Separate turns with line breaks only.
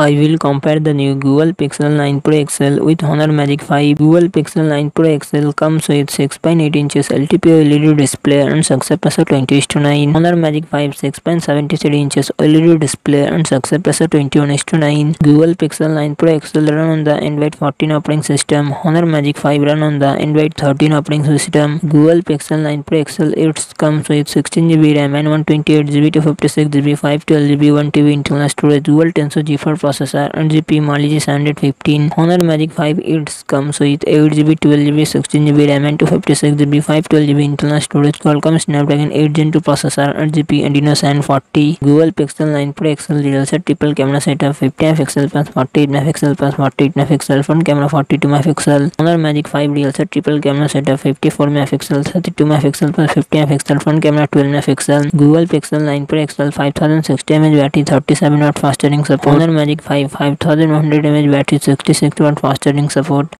I will compare the new Google Pixel 9 Pro XL with Honor Magic 5. Google Pixel 9 Pro XL comes with 6.8 inches LTPO LED display and success ratio 20 to 9. Honor Magic 5 6.73 inches OLED display and success ratio 21 to 9. Google Pixel 9 Pro XL run on the Android 14 operating system. Honor Magic 5 run on the Android 13 operating system. Google Pixel 9 Pro XL it comes with 16GB RAM and 128GB to 56GB 512GB 1TB internal storage dual tensor G4 processor eight G P मान लीजिए seven hundred fifteen Honor Magic five it's come सोई eight G B twelve G B sixteen G B RAM and two fifty six G B five twelve G B internal storage Qualcomm Snapdragon eight G two processor eight G P एंडीनो seven forty Google Pixel nine Pro XL डीडल से triple camera setup fifty F XL plus forty eight mega pixel plus forty eight mega pixel front camera forty two mega pixel Honor Magic five DL से triple camera setup fifty four mega pixel thirty two mega pixel plus fifty F XL front camera twelve mega pixel Google Pixel nine Pro XL five thousand sixty M H battery thirty seven not fast charging support Honor Magic 5 5100 mAh battery 66 watt fast charging support